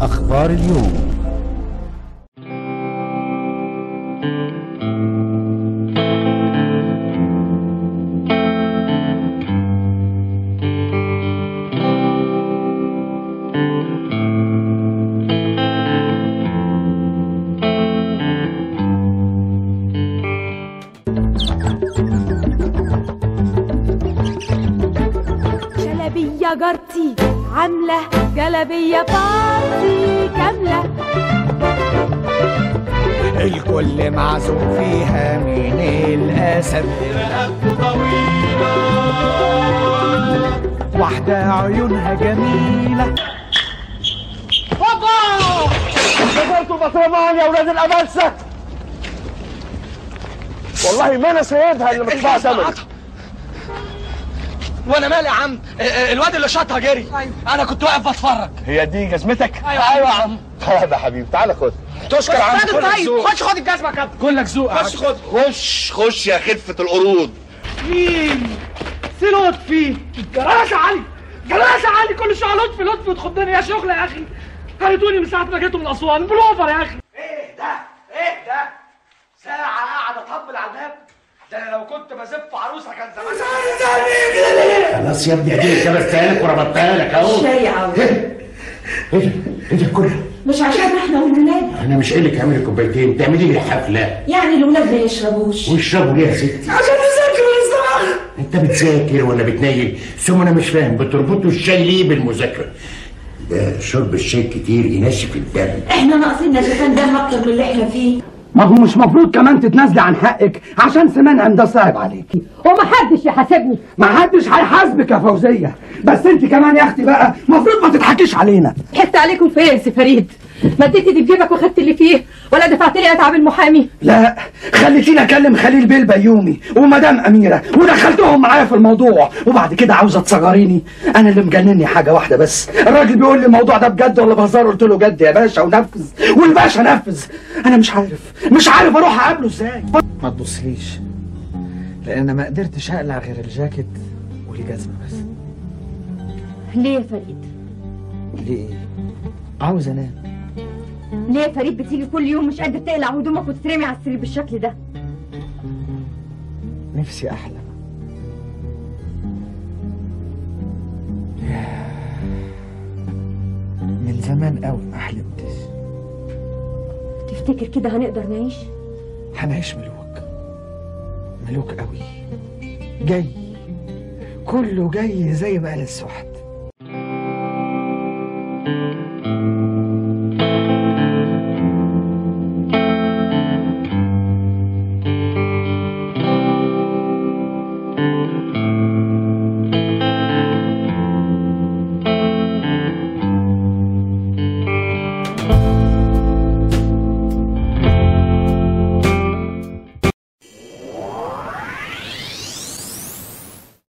أخبار اليوم. جارتي. عاملة جلبية بارتي كاملة. الكل معزوم فيها من الأسد واحدة عيونها جميلة. نزلتوا بطرمان يا ولاد الأمانسة. والله ما أنا سيدها اللي مدفوع ثمن وأنا مالي يا عم. ال- ال- الواد اللي شاطها جري. أنا كنت واقف بتفرج. هي دي جزمتك؟ أيوه. أيوه يا عم. طيب يا حبيبي تعالى خد. تشكر عم طيب خش خد الجزمة يا كابتن. كلك ذوق خش خد. خش خش يا خفة القرود. مين؟ سي لطفي جراش علي. جراش علي كل شوية لطفي لطفي وتخضني. يا شغل يا أخي. خليتوني من ساعة ما جيتوا من أسوان. بلوفر يا أخي. إيه ده؟ إيه ده؟ ساعة قاعد اطبل على الباب. ده أنا لو كنت بزف عروسة كان زمان خلاص يا ابني اديني كبستها لك وربطتها لك أهو. شاي عاوز إيه؟ ده؟ إيه ده كله؟ مش عشان إحنا والولاد. أنا مش قايل لك اعملي كوبايتين تعملي لي حفلة. يعني الولاد ما يشربوش. واشربوا ليه يا ستي؟ عشان نذاكر الصباح أنت بتذاكر ولا بتنيل؟ ثم أنا مش فاهم بتربطوا الشاي ليه بالمذاكرة؟ ده شرب الشاي كتير ينشف الدم. إحنا ناقصين نشفان دم أكتر من اللي إحنا فيه. ما هو مش مفروض كمان تتنازلي عن حقك عشان سمان ده صعب عليكي. ومحدش يحاسبني. ما حدش هيحاسبك يا فوزية. بس انت كمان يا أختي بقى مفروض ما تضحكيش علينا. حت عليكم فين يا فريد. مديت ايدي في جيبك وخدت اللي فيه ولا دفعت لي أتعب المحامي؟ لا خليتيني أكلم خليل بيه البيومي ومدام أميرة ودخلتهم معايا في الموضوع وبعد كده عاوزة تصغريني أنا اللي مجنني حاجة واحدة بس. الراجل بيقول لي الموضوع ده بجد ولا بهزار؟ قلت له جد يا باشا ونفذ والباشا نفذ. أنا مش عارف مش عارف أروح أقابله إزاي. ما تبصليش لأن ما قدرتش أقلع غير الجاكيت والجزمة بس. ليه يا فريد؟ ليه؟ عاوز أنام. ليه يا فريد بتيجي كل يوم مش قادر تقلع هدومك وتترمي على السرير بالشكل ده. نفسي أحلم. من زمان قوي ما حلمتش. تفتكر كده هنقدر نعيش؟ هنعيش ملوك. ملوك قوي. جاي. كله جاي زي ما قال السحت